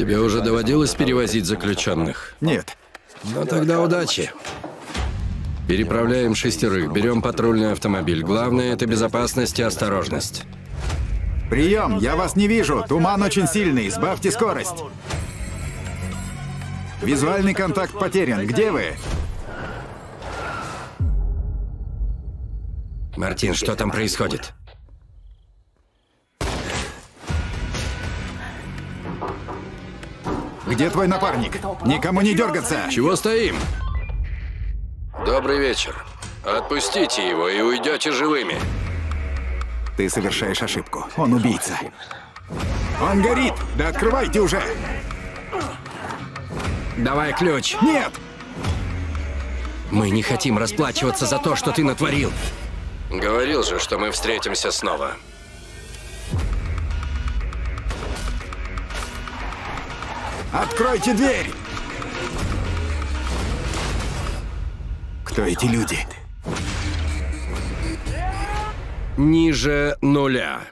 Тебе уже доводилось перевозить заключенных? Нет. Ну тогда удачи. Переправляем шестерых, берем патрульный автомобиль. Главное — это безопасность и осторожность. Прием, я вас не вижу. Туман очень сильный, сбавьте скорость. Визуальный контакт потерян. Где вы? Мартин, что там происходит? Где твой напарник? Никому не дергаться! Чего стоим? Добрый вечер. Отпустите его и уйдете живыми. Ты совершаешь ошибку. Он убийца. Он горит! Да открывайте уже! Давай ключ. Нет! Мы не хотим расплачиваться за то, что ты натворил. Говорил же, что мы встретимся снова. Откройте дверь! Кто эти люди? Ниже нуля.